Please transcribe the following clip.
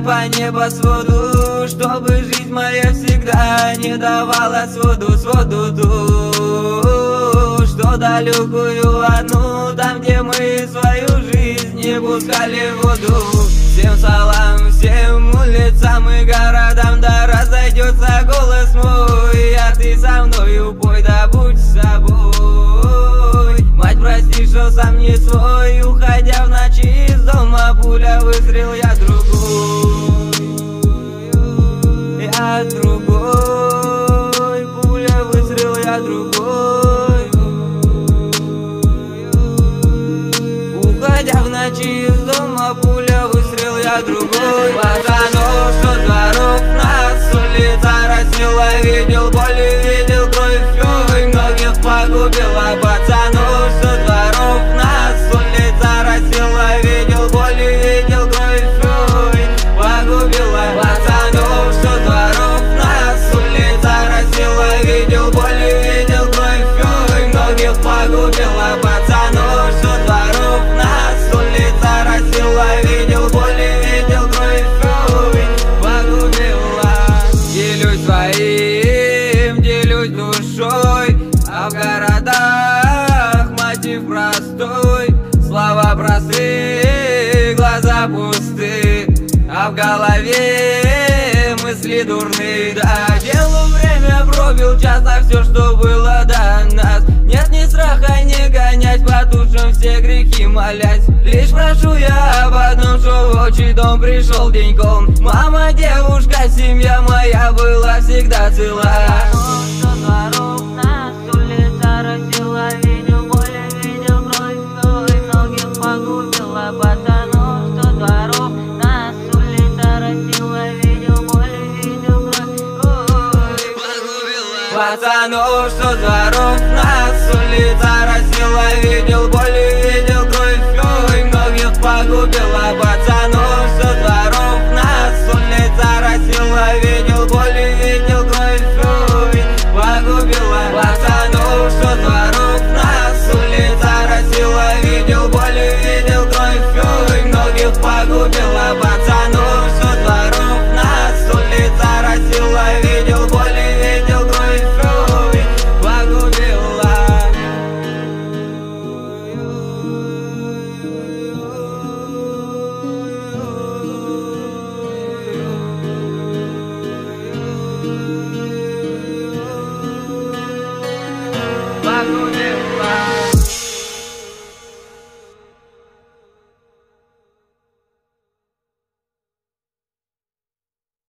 небо своду Чтобы жизнь моя всегда не давала своду, своду ту. Что далекую одну, там где мы свою жизнь не пускали в воду. Всем салам, всем улицам и городам, да разойдется голос мой. А ты со мною пой, да будь собой. Мать, прости, что сам не свой, уходя другой. Уходя в ночи из дома, пуля выстрел, я другой. Пацанов, что дворов нас улица разнила Видел боль своим, делюсь душой А в городах мотив простой. Слова простые, глаза пусты А в голове мысли дурные. Да, делу время пробил часто все, что было до нас. Нет ни страха не гонять по душам все грехи молясь. Лишь прошу я об одном, что в отчий дом пришел деньком. Мама, девушка, семья моя была всегда цела. Что дворов нас улица разила Видел боль, видел кровь, ой, многих погубила Пацанов, что дворов нас улица разила Видел боль, видел кровь, ой, Пацанов, что дворов нас улица разнила Видел боль